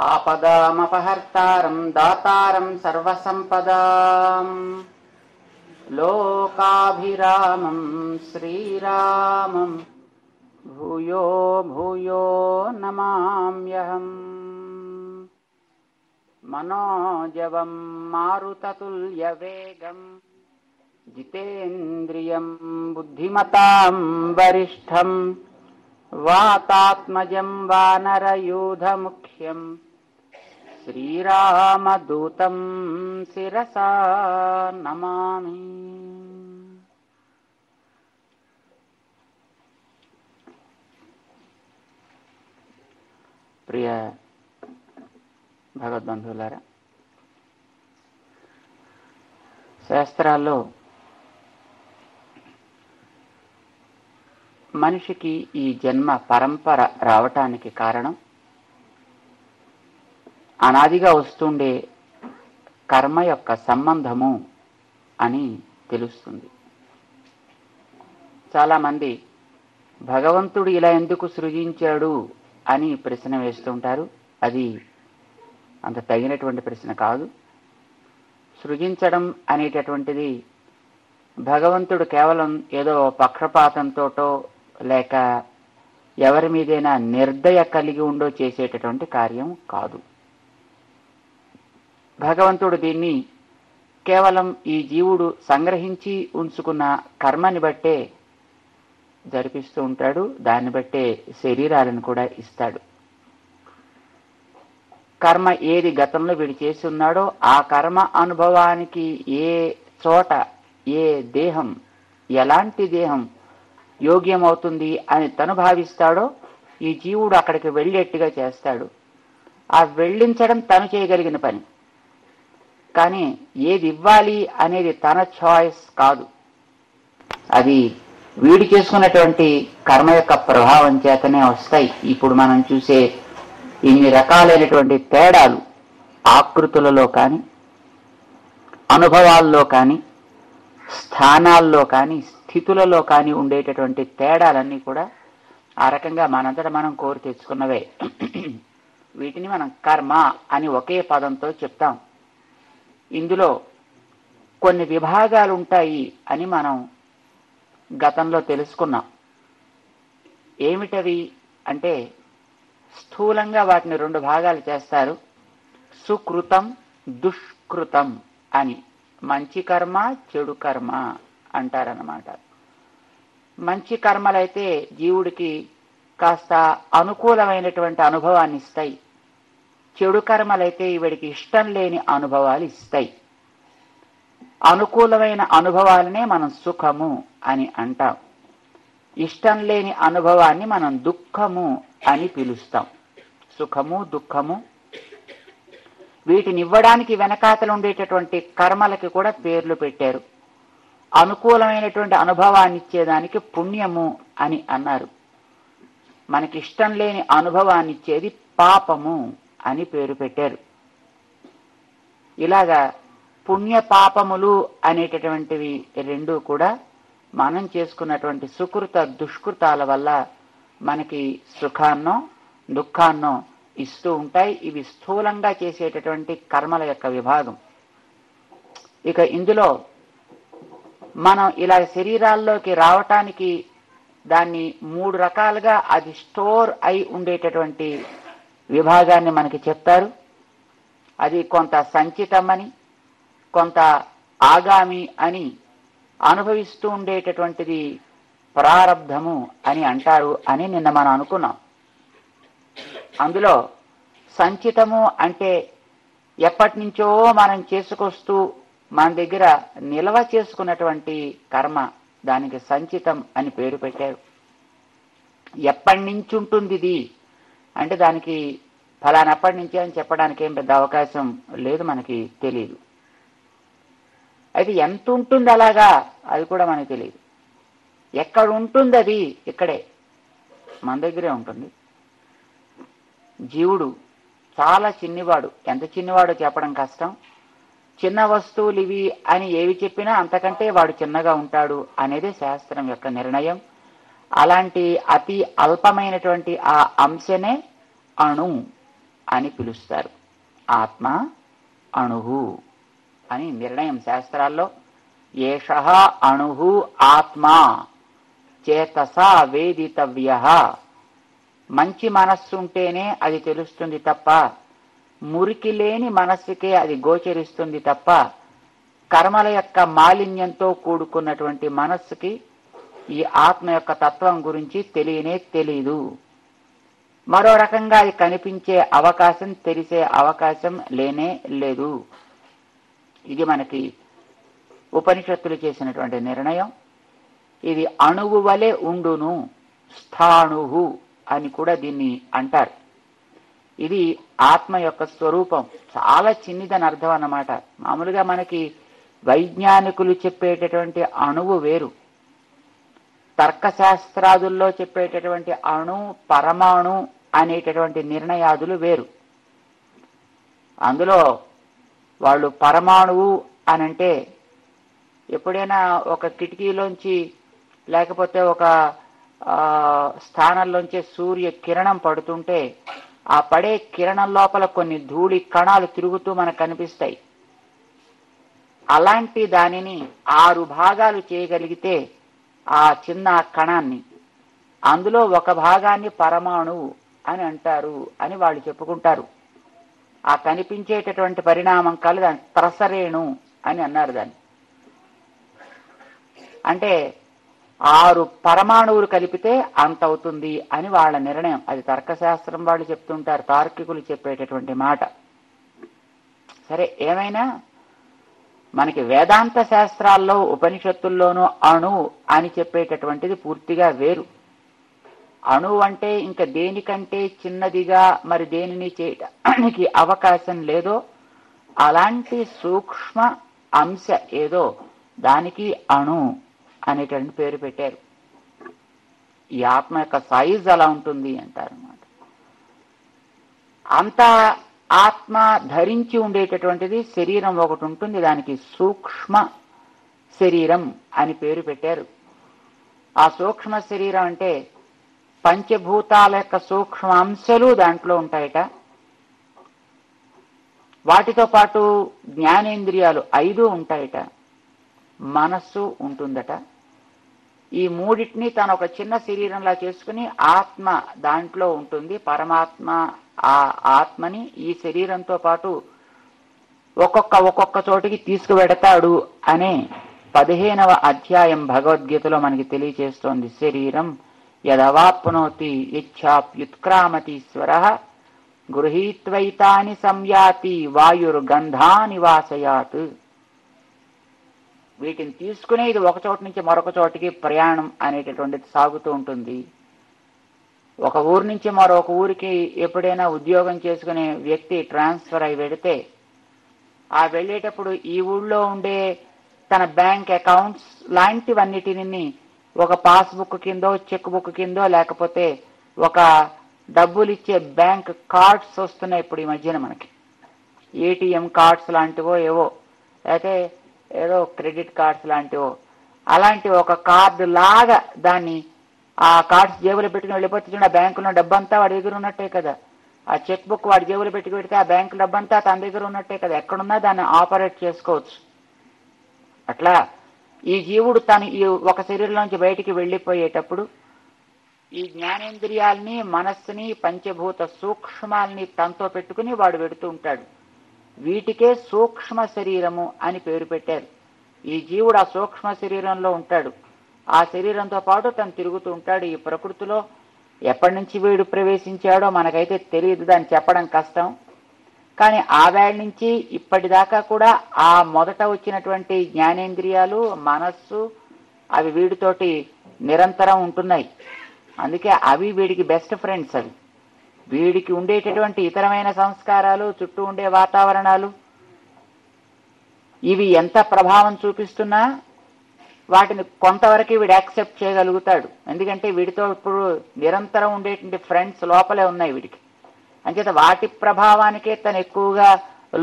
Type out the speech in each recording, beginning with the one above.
आपदामपहर्तारं दातारं सर्वसम्पदाम्। लोकाभिरामं श्रीरामम् भूयो भूयो नमाम्यहम्। मनोजवं मारुततुल्यवेगम् जितेन्द्रियं बुद्धिमतां वरिष्ठं वातात्मजं वानरयूधमुख्यम्। శ్రీరామదూతం శిరసా నమామి. ప్రియ భగవద్బంధువులారా శాస్త్రాల్లో మనిషికి ఈ జన్మ పరంపర రావటానికి కారణం అనాదిగా వస్తుండే కర్మ యొక్క సంబంధము అని తెలుస్తుంది. చాలామంది భగవంతుడు ఇలా ఎందుకు సృజించాడు అని ప్రశ్న వేస్తుంటారు అది అంత తగినటువంటి ప్రశ్న కాదు. సృజించడం అనేటటువంటిది భగవంతుడు కేవలం ఏదో పక్షపాతంతోటో లేక ఎవరి మీదైనా నిర్దయ కలిగి ఉండో చేసేటటువంటి కార్యం కాదు. భగవంతుడు దీన్ని కేవలం ఈ జీవుడు సంగ్రహించి ఉంచుకున్న కర్మని బట్టే జరిపిస్తూ ఉంటాడు దాన్ని బట్టే శరీరాలను కూడా ఇస్తాడు. కర్మ ఏది గతంలో వీడు చేసి ఉన్నాడో ఆ కర్మ అనుభవానికి ఏ చోట ఏ దేహం ఎలాంటి దేహం యోగ్యమవుతుంది అని తను భావిస్తాడో ఈ జీవుడు అక్కడికి వెళ్ళేట్టుగా చేస్తాడు. ఆ వెళ్ళించడం తను చేయగలిగిన పని. కానీ ఏది ఇవ్వాలి అనేది తన చాయిస్ కాదు. అది వీడు చేసుకున్నటువంటి కర్మ యొక్క ప్రభావం చేతనే వస్తాయి. ఇప్పుడు మనం చూసే ఇన్ని రకాలైనటువంటి తేడాలు ఆకృతులలో కానీ అనుభవాల్లో కానీ స్థానాల్లో కానీ స్థితులలో కానీ ఉండేటటువంటి తేడాలన్నీ కూడా ఆ రకంగా మనంతటా మనం కోరి తెచ్చుకున్నవే. వీటిని మనం కర్మ అని ఒకే పదంతో చెప్తాం. ఇందులో కొన్ని విభాగాలు ఉంటాయి అని మనం గతంలో తెలుసుకున్నాం. ఏమిటవి అంటే స్థూలంగా వాటిని రెండు భాగాలు చేస్తారు. సుకృతం దుష్కృతం అని మంచి కర్మ చెడు కర్మ అంటారన్నమాట. మంచి కర్మలైతే జీవుడికి కాస్త అనుకూలమైనటువంటి అనుభవాన్ని ఇస్తాయి చెడు కర్మలైతే ఈవిడికి ఇష్టం లేని అనుభవాలు ఇస్తాయి. అనుకూలమైన అనుభవాలనే మనం సుఖము అని అంటాం. ఇష్టం లేని అనుభవాన్ని మనం దుఃఖము అని పిలుస్తాం. సుఖము దుఃఖము. వీటిని ఇవ్వడానికి వెనకాతలు ఉండేటటువంటి కర్మలకి కూడా పేర్లు పెట్టారు. అనుకూలమైనటువంటి అనుభవాన్ని ఇచ్చేదానికి పుణ్యము అని అన్నారు. మనకి ఇష్టం లేని అనుభవాన్ని ఇచ్చేది పాపము అని పేరు పెట్టారు. ఇలాగా పుణ్య పాపములు అనేటటువంటివి రెండు కూడా మనం చేసుకున్నటువంటి సుకృత దుష్కృతాల వల్ల మనకి సుఖాన్నో దుఃఖాన్నో ఇస్తూ ఉంటాయి. ఇవి స్థూలంగా చేసేటటువంటి కర్మల యొక్క విభాగం. ఇక ఇందులో మనం ఇలా శరీరాల్లోకి రావటానికి దాన్ని మూడు రకాలుగా అది స్టోర్ అయి ఉండేటటువంటి విభాగాన్ని మనకి చెప్తారు. అది కొంత సంచితమని కొంత ఆగామి అని అనుభవిస్తూ ఉండేటటువంటిది ప్రారబ్ధము అని అంటారు అని నిన్న మనం అనుకున్నాం. అందులో సంచితము అంటే ఎప్పటి నుంచో మనం చేసుకొస్తూ మన దగ్గర నిల్వ చేసుకున్నటువంటి కర్మ దానికి సంచితం అని పేరు పెట్టారు. ఎప్పటి నుంచి ఉంటుంది ఇది అంటే దానికి ఫలానప్పటి నుంచి అని చెప్పడానికి ఏం పెద్ద అవకాశం లేదు మనకి తెలియదు అయితే ఎంత ఉంటుంది అలాగా? అది కూడా మనకి తెలియదు ఎక్కడ ఉంటుంది అది? ఇక్కడే. మన దగ్గరే ఉంటుంది. జీవుడు చాలా చిన్నివాడు. ఎంత చిన్నవాడో చెప్పడం కష్టం. చిన్న వస్తువులు ఇవి అని ఏవి చెప్పినా అంతకంటే వాడు చిన్నగా ఉంటాడు అనేది శాస్త్రం యొక్క నిర్ణయం. అలాంటి అతి అల్పమైనటువంటి ఆ అంశనే అణు అని పిలుస్తారు. ఆత్మ అణువు అని నిర్ణయం శాస్త్రాల్లో ఏష అణు ఆత్మ చేతస వేదితవ్య. మంచి మనస్సు ఉంటేనే అది తెలుస్తుంది తప్ప మురికి లేని మనస్సుకే అది గోచరిస్తుంది తప్ప కర్మల యొక్క మాలిన్యంతో కూడుకున్నటువంటి మనస్సుకి ఈ ఆత్మ యొక్క తత్వం గురించి తెలియనే తెలీదు. మరో రకంగా అది కనిపించే అవకాశం తెలిసే అవకాశం లేనే లేదు. ఇది మనకి ఉపనిషత్తులు చేసినటువంటి నిర్ణయం. ఇది అణువు వలె ఉండును స్థాణువు అని కూడా దీన్ని అంటారు. ఇది ఆత్మ యొక్క స్వరూపం. చాలా చిన్నదని అర్థం అన్నమాట. మామూలుగా మనకి వైజ్ఞానికులు చెప్పేటటువంటి అణువు వేరు. తర్కశాస్త్రాదుల్లో చెప్పేటటువంటి అణు పరమాణు అనేటటువంటి నిర్ణయాదులు వేరు. అందులో వాళ్ళు పరమాణువు అని అంటే ఎప్పుడైనా ఒక కిటికీలోంచి లేకపోతే ఒక స్థానంలోంచి సూర్య కిరణం పడుతుంటే ఆ పడే కిరణం లోపల కొన్ని ధూళి కణాలు తిరుగుతూ మనకు కనిపిస్తాయి. అలాంటి దానిని ఆరు భాగాలు చేయగలిగితే ఆ చిన్న కణాన్ని. అందులో ఒక భాగాన్ని పరమాణువు అని అంటారు అని వాళ్ళు చెప్పుకుంటారు. ఆ కనిపించేటటువంటి పరిణామం కలు దాన్ని. ప్రసరేణు అని అన్నారు దాన్ని. అంటే ఆరు పరమాణువులు కలిపితే అంత అవుతుంది అని వాళ్ళ నిర్ణయం. అది తర్కశాస్త్రం వాళ్ళు చెప్తుంటారు. తార్కికులు చెప్పేటటువంటి మాట. సరే ఏమైనా? మనకి వేదాంత శాస్త్రాల్లో ఉపనిషత్తుల్లోనూ అణు అని చెప్పేటటువంటిది పూర్తిగా వేరు. అణు అంటే ఇంకా దేనికంటే చిన్నదిగా మరి దేనిని చేయడానికి అవకాశం లేదో అలాంటి సూక్ష్మ అంశ ఏదో దానికి అణు అనేటువంటి పేరు పెట్టారు. ఈ ఆత్మ యొక్క సైజ్ అలా ఉంటుంది అంటారు అన్నమాట అంత ఆత్మ ధరించి ఉండేటటువంటిది శరీరం ఒకటి ఉంటుంది దానికి సూక్ష్మ శరీరం అని పేరు పెట్టారు. ఆ సూక్ష్మ శరీరం అంటే పంచభూతాల యొక్క సూక్ష్మ అంశాలు దాంట్లో ఉంటాయట. వాటితో పాటు జ్ఞానేంద్రియాలు ఐదు ఉంటాయట. మనస్సు ఉంటుందట. ఈ మూడింటిని తను ఒక చిన్న శరీరంలా చేసుకుని ఆత్మ దాంట్లో ఉంటుంది. పరమాత్మ ఆ ఆత్మని ఈ శరీరంతో పాటు ఒక్కొక్క ఒక్కొక్క చోటికి తీసుకువెడతాడు అనే పదిహేనవ అధ్యాయం భగవద్గీతలో మనకి తెలియచేస్తోంది. శరీరం యదవాప్నోతి ఇచ్ఛాప్యుత్క్రామతీశ్వర గృహీత్వైతాని సంయాతి వాయుర్గంధాని వాసయాత్ వీటిని తీసుకుని ఇది ఒక చోట నుంచి మరొక చోటికి ప్రయాణం అనేటటువంటిది సాగుతూ ఉంటుంది. ఒక ఊరు నుంచి మరొక ఊరికి ఎప్పుడైనా ఉద్యోగం చేసుకునే వ్యక్తి ట్రాన్స్ఫర్ అయి వెడితే ఆ వెళ్ళేటప్పుడు ఈ ఊళ్ళో ఉండే తన బ్యాంక్ అకౌంట్స్ లాంటివన్నిటిని ఒక పాస్బుక్ కిందో చెక్ బుక్ కిందో లేకపోతే ఒక డబ్బులు ఇచ్చే బ్యాంక్ కార్డ్స్ వస్తున్నాయి ఇప్పుడు ఈ మధ్యన మనకి. ఏటీఎం కార్డ్స్ లాంటివో ఏవో. అయితే ఏదో క్రెడిట్ కార్డ్స్ లాంటివో అలాంటి ఒక కార్డు లాగా దాన్ని ఆ కార్డ్స్ జేబులో పెట్టుకుని వెళ్ళిపోతుంది ఆ బ్యాంకులో డబ్బంతా వాడి దగ్గర ఉన్నట్టే కదా. ఆ చెక్ బుక్ వాడి జేబులో పెట్టుకు పెడితే ఆ బ్యాంకు డబ్బంతా తన దగ్గర ఉన్నట్టే కదా. ఎక్కడున్నా దాన్ని ఆపరేట్ చేసుకోవచ్చు. అట్లా ఈ జీవుడు తను ఈ ఒక శరీరంలోంచి బయటికి వెళ్ళిపోయేటప్పుడు ఈ జ్ఞానేంద్రియాల్ని మనస్సుని పంచభూత సూక్ష్మాల్ని తనతో పెట్టుకుని వాడు పెడుతూ ఉంటాడు. వీటికే సూక్ష్మ శరీరము అని పేరు పెట్టారు. ఈ జీవుడు ఆ సూక్ష్మ శరీరంలో ఉంటాడు. ఆ శరీరంతో పాటు తను తిరుగుతూ ఉంటాడు. ఈ ప్రకృతిలో ఎప్పటి నుంచి వీడు ప్రవేశించాడో మనకైతే తెలియదు. దాన్ని చెప్పడం కష్టం. కానీ ఆవేళ నుంచి ఇప్పటిదాకా కూడా ఆ మొదట వచ్చినటువంటి జ్ఞానేంద్రియాలు మనస్సు అవి వీడితోటి నిరంతరం ఉంటున్నాయి. అందుకే అవి వీడికి బెస్ట్ ఫ్రెండ్స్ అవి. వీడికి ఉండేటటువంటి ఇతరమైన సంస్కారాలు చుట్టూ ఉండే వాతావరణాలు ఇవి ఎంత ప్రభావం చూపిస్తున్నా వాటిని కొంతవరకు వీడు యాక్సెప్ట్ చేయగలుగుతాడు. ఎందుకంటే వీడితో ఇప్పుడు నిరంతరం ఉండేటువంటి ఫ్రెండ్స్ లోపలే ఉన్నాయి వీడికి. అంచేత వాటి ప్రభావానికే తను ఎక్కువగా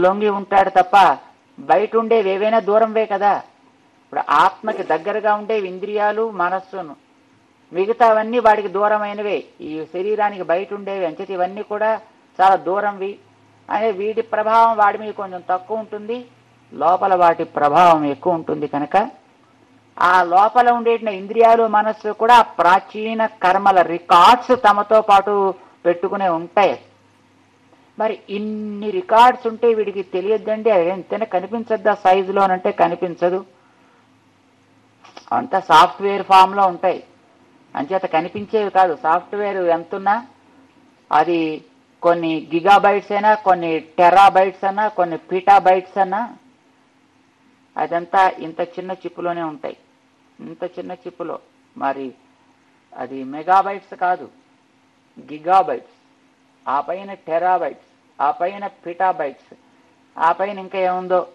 లొంగి ఉంటాడు తప్ప బయట ఉండేవి ఏవైనా దూరంవే కదా. ఇప్పుడు ఆత్మకి దగ్గరగా ఉండేవి ఇంద్రియాలు మనస్సును మిగతావన్నీ వాడికి దూరమైనవే. ఈ శరీరానికి బయట ఉండేవి అంచేత ఇవన్నీ కూడా చాలా దూరంవి. అనే వీటి ప్రభావం వాడి మీద కొంచెం తక్కువ ఉంటుంది. లోపల వాటి ప్రభావం ఎక్కువ ఉంటుంది కనుక ఆ లోపల ఉండేటిన ఇంద్రియాలు మనస్సు కూడా ప్రాచీన కర్మల రికార్డ్స్ తమతో పాటు పెట్టుకునే ఉంటాయి. మరి ఇన్ని రికార్డ్స్ ఉంటే వీడికి తెలియద్దండి. అది ఎంతైనా కనిపించద్దా సైజులోనంటే కనిపించదు. అంతా సాఫ్ట్వేర్ ఫామ్లో ఉంటాయి. అంచేత కనిపించేవి కాదు. సాఫ్ట్వేర్ ఎంతున్నా అది కొన్ని గిగాబైట్స్ అయినా కొన్ని టెరాబైట్స్ అన్నా కొన్ని పీటాబైట్స్ అన్నా అదంతా ఇంత చిన్న చిప్పులోనే ఉంటాయి. ఇంత చిన్న చిప్పులో మరి అది మెగాబైట్స్ కాదు. గిగాబైట్స్. ఆ పైన టెరాబైట్స్. ఆ పైన పిటాబైట్స్. ఆ పైన ఇంకా ఏముందో?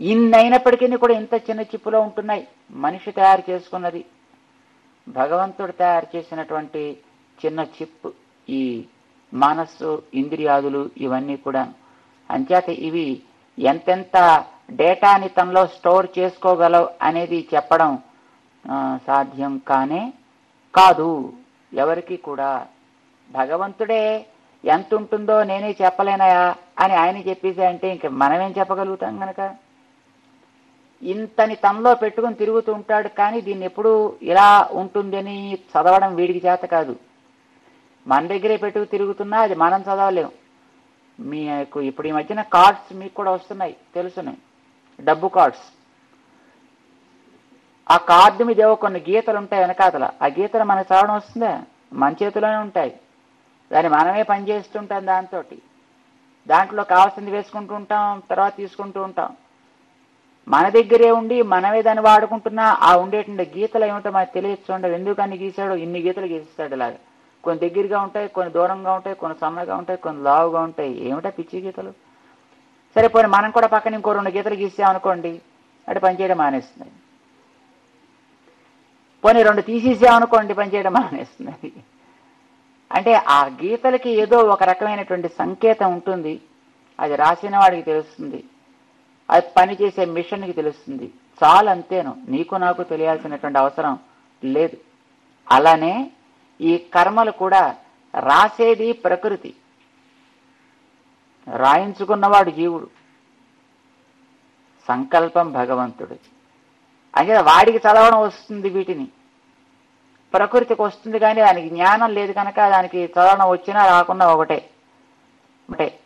ఇన్నైనప్పటికీ కూడా ఇంత చిన్న చిప్పులో ఉంటున్నాయి. మనిషి తయారు చేసుకున్నది. భగవంతుడు తయారు చేసినటువంటి చిన్న చిప్ ఈ మనస్సు ఇంద్రియాదులు ఇవన్నీ కూడా. అంచేత ఇవి ఎంతెంత డేటాని తనలో స్టోర్ చేసుకోగలవు అనేది చెప్పడం సాధ్యం కానే కాదు. ఎవరికి కూడా. భగవంతుడే ఎంత ఉంటుందో నేనే చెప్పలేనయా అని ఆయన చెప్పేసి అంటే ఇంక మనమేం చెప్పగలుగుతాం కనుక ఇంతని తనలో పెట్టుకుని తిరుగుతూ ఉంటాడు కానీ దీన్ని ఎప్పుడు ఇలా ఉంటుందని చదవడం వీడికి చేత కాదు. మన దగ్గరే పెట్టుకు తిరుగుతున్నా అది మనం చదవలేం. మీకు ఇప్పుడు ఈ మధ్యన కార్డ్స్ మీకు కూడా వస్తున్నాయి తెలుసున్నాయి డబ్బు కార్డ్స్. ఆ కార్డు మీద ఏవో కొన్ని గీతలు ఉంటాయి వెనకాతల. ఆ గీతలు మనకు చదవడం వస్తుందా? మన చేతిలోనే ఉంటాయి. దాన్ని మనమే పని చేస్తుంటాం దాంతో దాంట్లో కావాల్సింది వేసుకుంటూ ఉంటాం తర్వాత తీసుకుంటూ ఉంటాం. మన దగ్గరే ఉండి మనమే దాన్ని వాడుకుంటున్నా ఆ ఉండేటువంటి గీతలు ఏమిటో మనకు తెలియచ్చు ఉండవు ఎందుకని గీసాడో ఇన్ని గీతలు గీస్తాడు ఇలాగా. కొన్ని దగ్గరగా ఉంటాయి కొన్ని దూరంగా ఉంటాయి కొన్ని సన్నగా ఉంటాయి కొన్ని లావుగా ఉంటాయి. ఏమిటా పిచ్చి గీతలు? సరే పోనీ మనం కూడా పక్కన ఇంకో రెండు గీతలు గీసామనుకోండి అంటే పనిచేయడం మానేస్తుంది. పోనీ రెండు తీసేసామనుకోండి పనిచేయడం మానేస్తుంది. అంటే ఆ గీతలకి ఏదో ఒక రకమైనటువంటి సంకేతం ఉంటుంది. అది రాసిన వాడికి తెలుస్తుంది. అది పనిచేసే మిషన్కి తెలుస్తుంది. చాలు అంతేను. నీకు నాకు తెలియాల్సినటువంటి అవసరం లేదు. అలానే ఈ కర్మలు కూడా రాసేది ప్రకృతి. రాయించుకున్నవాడు జీవుడు. సంకల్పం భగవంతుడు. అంటే వాడికి చదవడం వస్తుంది వీటిని. ప్రకృతికి వస్తుంది కానీ దానికి జ్ఞానం లేదు కనుక దానికి చదవడం వచ్చినా రాకుండా ఒకటే. ఒకటే.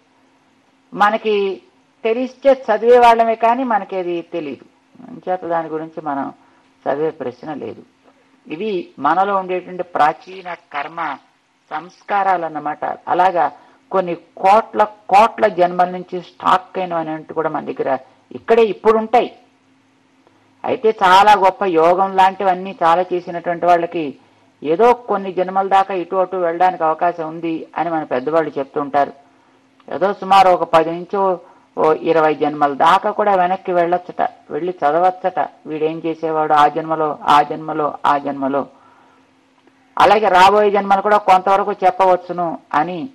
మనకి తెలిస్తే చదివే వాళ్ళమే కానీ మనకి అది తెలియదు చేత దాని గురించి మనం చదివే ప్రశ్న లేదు. ఇవి మనలో ఉండేటువంటి ప్రాచీన కర్మ సంస్కారాలు అన్నమాట అలాగా కొన్ని కోట్ల కోట్ల జన్మల నుంచి స్టాక్ అయినవి కూడా మన దగ్గర ఇక్కడే ఇప్పుడు ఉంటాయి అయితే చాలా గొప్ప యోగం లాంటివన్నీ చాలా చేసినటువంటి వాళ్ళకి ఏదో కొన్ని జన్మల దాకా ఇటు అటు వెళ్ళడానికి అవకాశం ఉంది అని మన పెద్దవాళ్ళు చెప్తుంటారు. ఏదో సుమారు ఒక పది నుంచి ఓ- ఇరవై జన్మల దాకా కూడా వెనక్కి వెళ్ళొచ్చట. వెళ్ళి చదవచ్చట. వీడేం చేసేవాడు? ఆ జన్మలో ఆ జన్మలో ఆ జన్మలో. అలాగే రాబోయే జన్మలు కూడా కొంతవరకు చెప్పవచ్చును అని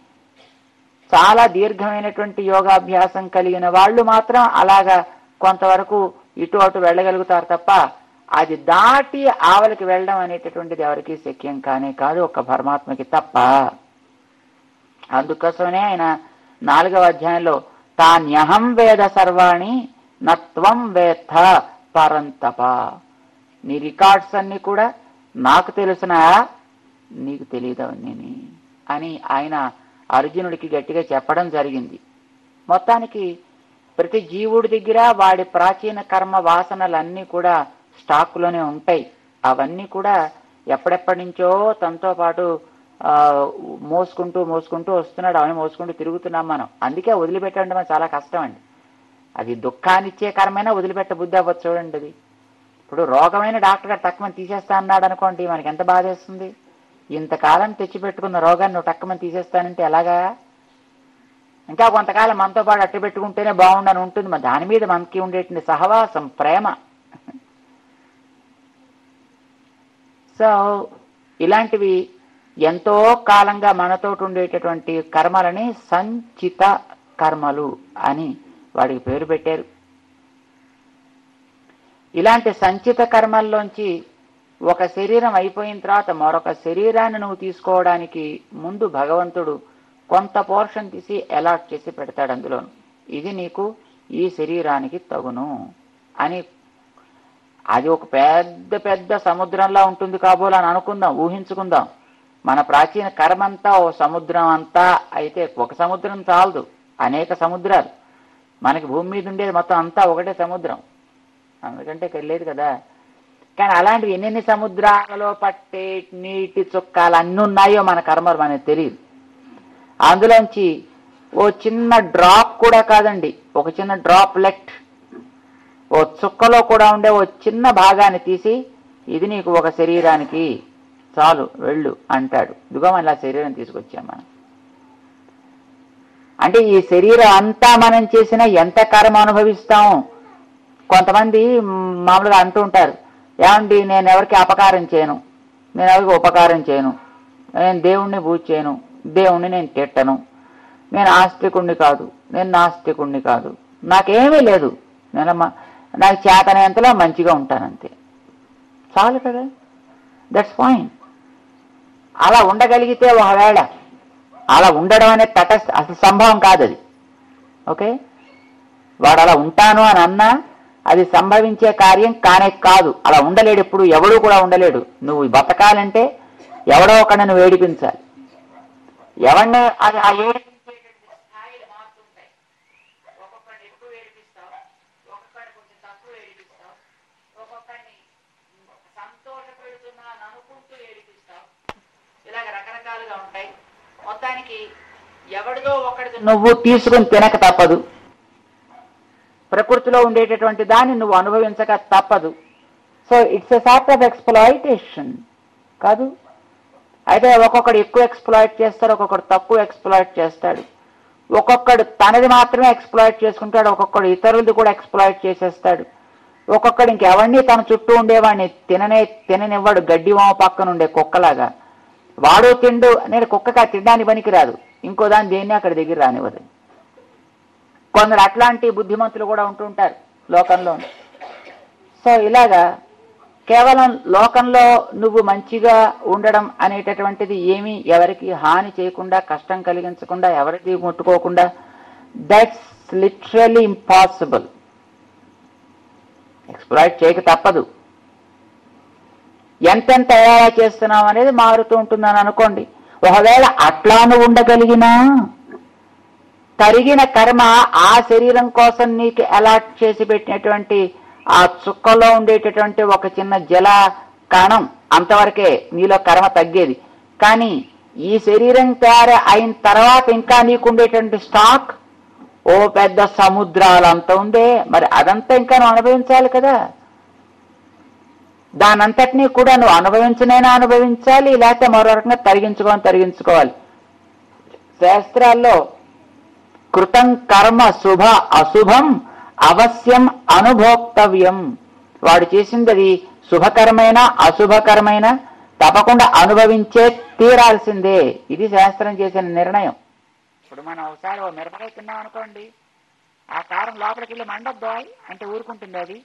చాలా దీర్ఘమైనటువంటి యోగాభ్యాసం కలిగిన వాళ్ళు మాత్రం అలాగా కొంతవరకు ఇటు అటు వెళ్ళగలుగుతారు తప్ప అది దాటి ఆవలికి వెళ్ళడం అనేటటువంటిది ఎవరికీ శక్యం కానే కాదు ఒక పరమాత్మకి తప్ప. అందుకోసమనే ఆయన నాలుగవ అధ్యాయంలో తాన్యహం వేద సర్వాణి నత్వం వేత్త పరంతప. నీ రికార్డ్స్ అన్ని కూడా నాకు తెలుసునా? నీకు తెలియదవన్నీ అని ఆయన అర్జునుడికి గట్టిగా చెప్పడం జరిగింది. మొత్తానికి ప్రతి జీవుడి దగ్గర వాడి ప్రాచీన కర్మ వాసనలన్నీ కూడా స్టాక్లోనే ఉంటాయి. అవన్నీ కూడా ఎప్పుడెప్పటి నుంచో తనతో పాటు మోసుకుంటూ మోసుకుంటూ వస్తున్నాడు. అవన్నీ మోసుకుంటూ తిరుగుతున్నాం మనం. అందుకే వదిలిపెట్టడం మనం చాలా కష్టం అండి. అది దుఃఖాన్ని ఇచ్చే వదిలిపెట్ట బుద్ధి అవ్వచ్చు చూడండి అది. ఇప్పుడు రోగమైన డాక్టర్ గారు తక్కువ తీసేస్తా అన్నాడు అనుకోండి మనకి ఎంత బాధేస్తుంది ఇంతకాలం తెచ్చిపెట్టుకున్న రోగాన్ని నువ్వు టక్కమని తీసేస్తానంటే ఎలాగా? ఇంకా కొంతకాలం మనతో పాటు అట్టు పెట్టుకుంటేనే బాగుండని ఉంటుంది. మరి దాని మీద మనకి ఉండేటువంటి సహవాసం ప్రేమ. సో ఇలాంటివి ఎంతో కాలంగా మనతోటి ఉండేటటువంటి కర్మలని సంచిత కర్మలు అని వాడికి పేరు పెట్టారు. ఇలాంటి సంచిత కర్మల్లోంచి ఒక శరీరం అయిపోయిన తర్వాత మరొక శరీరాన్ని నువ్వు తీసుకోవడానికి ముందు భగవంతుడు కొంత పోర్షన్ తీసి అలాట్ చేసి పెడతాడు అందులో ఇది నీకు ఈ శరీరానికి తగును అని. అది ఒక పెద్ద పెద్ద సముద్రంలా ఉంటుంది కాబోలు అని అనుకుందాం ఊహించుకుందాం. మన ప్రాచీన కర్మంతా ఓ సముద్రం అంతా అయితే ఒక సముద్రం చాలదు. అనేక సముద్రాలు. మనకి భూమి మీద ఉండేది మొత్తం అంతా ఒకటే సముద్రం. అందుకంటే ఇక్కడ లేదు కదా. కానీ అలాంటివి ఎన్నెన్ని సముద్రాలలో పట్టే నీటి చుక్కాలు అన్ని ఉన్నాయో మన కర్మలు మనకు తెలియదు. అందులోంచి ఓ చిన్న డ్రాప్ కూడా కాదండి. ఒక చిన్న డ్రాప్ లెట్ ఓ చుక్కలో కూడా ఉండే ఓ చిన్న భాగాన్ని తీసి ఇది నీకు ఒక శరీరానికి చాలు వెళ్ళు అంటాడు. ఇదిగో మళ్ళీ శరీరం తీసుకొచ్చాం మనం. అంటే ఈ శరీరం అంతా మనం చేసిన ఎంత కర్మ అనుభవిస్తాం? కొంతమంది మామూలుగా అంటూ ఉంటారు ఏమండి నేను ఎవరికి అపకారం చేయను. నేను ఎవరికి ఉపకారం చేయను. నేను దేవుణ్ణి పూజ చేయను దేవుణ్ణి నేను తిట్టను. నేను ఆస్తికుణ్ణి కాదు. నేను నాస్తికుణ్ణి కాదు. నాకేమీ లేదు. నేను నాకు చేతనేంతలో మంచిగా ఉంటానంతే చాలు కదా? దట్స్ ఫైన్ అలా ఉండగలిగితే ఒకవేళ అలా ఉండడం అనేది తటస్థ అసలు సంభవం కాదు అది. ఓకే? వాడు అలా ఉంటాను అని అన్నా అది సంభవించే కార్యం కానే కాదు. అలా ఉండలేడు ఎప్పుడు ఎవడు కూడా ఉండలేడు. నువ్వు బతకాలంటే ఎవడో ఒకడిని నువ్వు ఏడిపించాలి. ఎవడిని అది ఆ ఏడి ఎవడిదో ఒకడిదో నువ్వు తీసుకుని తినక తప్పదు. ప్రకృతిలో ఉండేటటువంటి దాన్ని నువ్వు అనుభవించక తప్పదు. So it's a sort of exploitation కాదు? అయితే ఒక్కొక్కడు ఎక్కువ ఎక్స్ప్లాయిట్ చేస్తాడు ఒక్కొక్కడు తక్కువ ఎక్స్ప్లాయిట్ చేస్తాడు. ఒక్కొక్కడు తనది మాత్రమే ఎక్స్ప్లాయిట్ చేసుకుంటాడు ఒక్కొక్కడు ఇతరులది కూడా ఎక్స్ప్లాయిట్ చేసేస్తాడు. ఒక్కొక్కడు ఇంకెవరిని తన చుట్టూ ఉండేవాడిని తిననే తిననివ్వడు గడ్డి వామ పక్కన ఉండే కుక్కలాగా. వాడు తిండు నేను కుక్కగా తినడానికి పనికిరాదు. ఇంకో దాని దేన్ని అక్కడ దగ్గర రానివ్వదు. కొందరు అట్లాంటి బుద్ధిమంతులు కూడా ఉంటుంటారు లోకంలో సో ఇలాగా కేవలం లోకంలో నువ్వు మంచిగా ఉండడం అనేటటువంటిది ఏమీ ఎవరికి హాని చేయకుండా కష్టం కలిగించకుండా ఎవరికి ముట్టుకోకుండా దట్స్ లిటరలీ ఇంపాసిబుల్ ఎక్స్ప్లాయిట్ చేయక తప్పదు. ఎంతెంత ఎలా చేస్తున్నాం అనేది మారుతూ ఉంటుందని అనుకోండి. ఒకవేళ అట్లాను ఉండగలిగినా తరిగిన కర్మ ఆ శరీరం కోసం నీకు అలాట్ చేసి పెట్టినటువంటి ఆ చుక్కలో ఉండేటటువంటి ఒక చిన్న జల కణం అంతవరకే నీలో కర్మ తగ్గేది. కానీ ఈ శరీరం తయారు అయిన తర్వాత ఇంకా నీకు ఉండేటువంటి స్టాక్ ఓ పెద్ద సముద్రాలంత ఉందే. మరి అదంతా ఇంకా అనుభవించాలి కదా. దానంతటినీ కూడా నువ్వు అనుభవించనైనా అనుభవించాలి లేకపోతే మరో రకంగా తరిగించుకొని తరిగించుకోవాలి. శాస్త్రాల్లో కృతం కర్మ శుభ అశుభం అవశ్యం అనుభోక్తవ్యం. వాడు చేసింది అది శుభకరమైన అశుభకరమైన తప్పకుండా అనుభవించే తీరాల్సిందే. ఇది శాస్త్రం చేసిన నిర్ణయం. ఇప్పుడు మనం ఒకసారి మిరపకాయ తిన్నాం అనుకోండి ఆ కారం లోపలికి వెళ్ళి మండద్దు అంటే ఊరుకుంటుంది అది.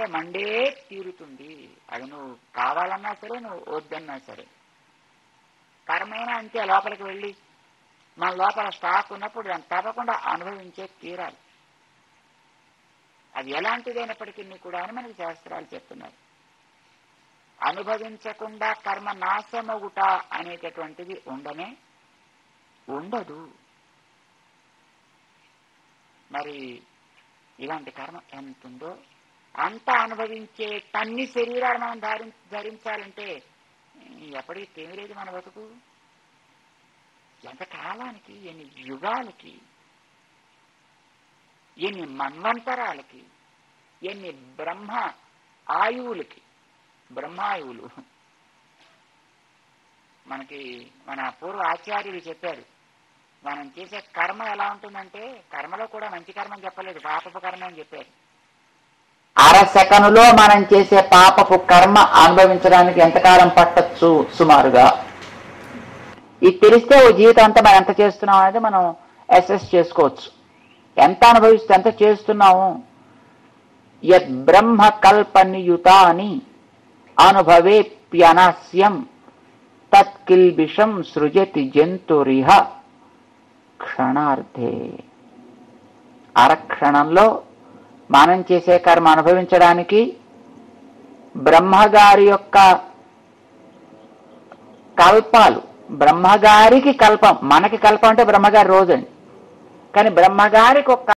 అంటే మండే తీరుతుంది. అది నువ్వు కావాలన్నా సరే నువ్వు వద్దన్నా సరే. కర్మైనా అంతే లోపలికి వెళ్ళి. మన లోపల స్టాక్ ఉన్నప్పుడు దాన్ని తప్పకుండా అనుభవించే తీరాలి. అది ఎలాంటిదైనప్పటికీ కూడా అని మనకి శాస్త్రాలు చెప్తున్నారు. అనుభవించకుండా కర్మ నాశమగుట అనేటటువంటిది ఉండనే ఉండదు. మరి ఇలాంటి కర్మ ఎంతుందో అంత అనుభవించే తన్ని శరీరాలు మనం ధారి ధరించాలంటే ఎప్పటికీ తేమిరేది మన బతుకు. ఎంత కాలానికి ఎన్ని యుగాలకి ఎన్ని మన్వంతరాలకి ఎన్ని బ్రహ్మ ఆయువులకి బ్రహ్మాయువులు. మనకి మన పూర్వ ఆచార్యులు చెప్పారు మనం చేసే కర్మ ఎలా ఉంటుందంటే కర్మలో కూడా మంచి కర్మ అని చెప్పలేదు పాపపు కర్మ అని చెప్పారు. అర సెకనులో మనం చేసే పాపపు కర్మ అనుభవించడానికి ఎంతకాలం పట్టచ్చు? సుమారుగా. ఇది తెలిస్తే ఓ జీవితం అంతా మనం ఎంత చేస్తున్నాం అనేది మనం అసెస్ చేసుకోవచ్చు. ఎంత అనుభవిస్తే ఎంత చేస్తున్నాము యద్ బ్రహ్మ కల్పనియుతాని అనుభవేప్యనస్యం తత్కిల్బిషం సృజతి జంతురిహ క్షణార్థే అరక్షణంలో మనం చేసే కర్మ అనుభవించడానికి బ్రహ్మగారి యొక్క కల్పాలు బ్రహ్మగారికి కల్పం మనకి కల్పం అంటే బ్రహ్మగారి రోజండి. కానీ బ్రహ్మగారికి ఒక